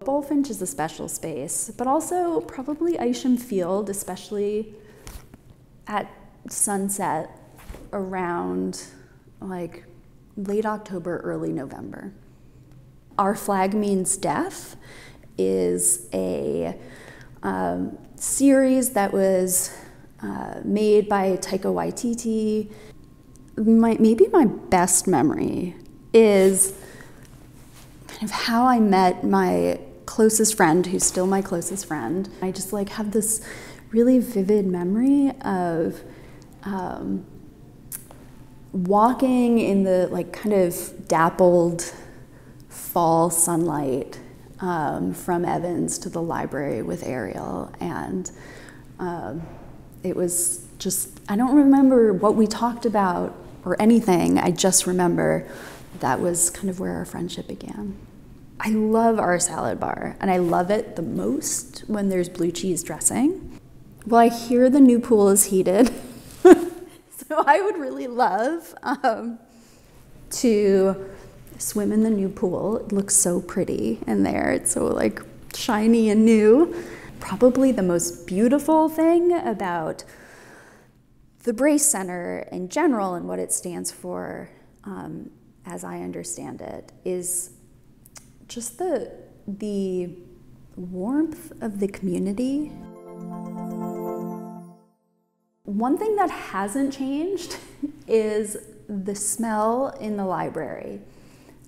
Bulfinch is a special space, but also probably Isham Field, especially at sunset around like late October, early November. Our Flag Means Death is a um, series that was uh, made by Taika Waititi. My, maybe my best memory is kind of how I met my closest friend, who's still my closest friend. I just like have this really vivid memory of um, walking in the like kind of dappled fall sunlight um, from Evans to the library with Ariel, and um, it was just I don't remember what we talked about or anything. I just remember that was kind of where our friendship began. I love our salad bar, and I love it the most when there's blue cheese dressing. Well, I hear the new pool is heated, so I would really love um, to swim in the new pool. It looks so pretty in there. It's so like shiny and new. Probably the most beautiful thing about the Brace Center in general and what it stands for, um, as I understand it, is just the the warmth of the community. One thing that hasn't changed is the smell in the library.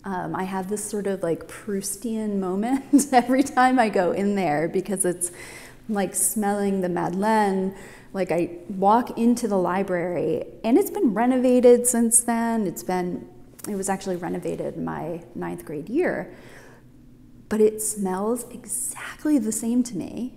Um, I have this sort of like Proustian moment every time I go in there because it's like smelling the Madeleine. Like I walk into the library and it's been renovated since then. It's been, it was actually renovated my ninth grade year, but it smells exactly the same to me